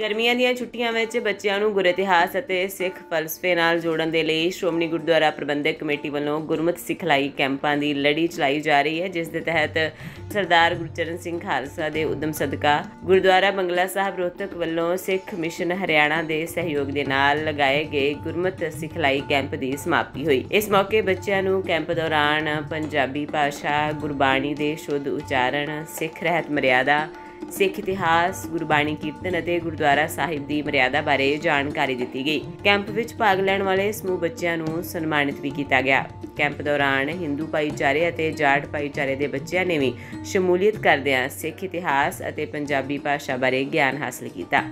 ਗਰਮੀਆਂ ਦੀਆਂ ਛੁੱਟੀਆਂ ਵਿੱਚ ਬੱਚਿਆਂ ਨੂੰ ਗੁਰ ਇਤਿਹਾਸ ਅਤੇ ਸਿੱਖ ਫਲਸਫੇ ਨਾਲ ਜੋੜਨ ਦੇ ਲਈ ਸ਼੍ਰੋਮਣੀ ਗੁਰਦੁਆਰਾ ਪ੍ਰਬੰਧਕ ਕਮੇਟੀ ਵੱਲੋਂ ਗੁਰਮਤਿ ਸਿਖਲਾਈ ਕੈਂਪਾਂ ਦੀ ਲੜੀ ਚਲਾਈ ਜਾ ਰਹੀ ਹੈ, ਜਿਸ ਦੇ ਤਹਿਤ ਸਰਦਾਰ ਗੁਰਚਰਨ ਸਿੰਘ ਖਾਲਸਾ ਦੇ ਉਦਮ ਸਦਕਾ ਗੁਰਦੁਆਰਾ ਬੰਗਲਾ ਸਾਹਿਬ ਰੋਹਤਕ ਵੱਲੋਂ ਸਿੱਖ ਮਿਸ਼ਨ ਹਰਿਆਣਾ ਦੇ ਸਹਿਯੋਗ ਦੇ ਨਾਲ ਲਗਾਏ ਗਏ ਗੁਰਮਤਿ ਸਿਖਲਾਈ ਕੈਂਪ ਦੀ ਸਮਾਪਤੀ ਹੋਈ। ਇਸ ਮੌਕੇ ਬੱਚਿਆਂ ਨੂੰ ਕੈਂਪ ਦੌਰਾਨ ਪੰਜਾਬੀ ਭਾਸ਼ਾ ਗੁਰਬਾਣੀ ਦੇ ਸ਼ੁੱਧ ਉਚਾਰਨ, ਸਿੱਖ ਰਹਿਤ ਮਰਿਆਦਾ ਸਿੱਖ ਇਤਿਹਾਸ ਗੁਰਬਾਣੀ ਕੀਰਤਨ ਅਤੇ ਗੁਰਦੁਆਰਾ ਸਾਹਿਬ ਦੀ ਮਰਿਆਦਾ ਬਾਰੇ ਜਾਣਕਾਰੀ ਦਿੱਤੀ ਗਈ। ਕੈਂਪ ਵਿੱਚ ਭਾਗ ਲੈਣ ਵਾਲੇ ਸਮੂਹ ਬੱਚਿਆਂ ਨੂੰ ਸਨਮਾਨਿਤ ਵੀ ਕੀਤਾ ਗਿਆ। ਕੈਂਪ ਦੌਰਾਨ ਹਿੰਦੂ ਭਾਈਚਾਰੇ ਅਤੇ ਜਾਟ ਭਾਈਚਾਰੇ ਦੇ ਬੱਚਿਆਂ ਨੇ ਵੀ ਸ਼ਮੂਲੀਅਤ ਕਰਦਿਆਂ ਸਿੱਖ ਇਤਿਹਾਸ ਅਤੇ ਪੰਜਾਬੀ ਭਾਸ਼ਾ ਬਾਰੇ ਗਿਆਨ ਹਾਸਲ ਕੀਤਾ।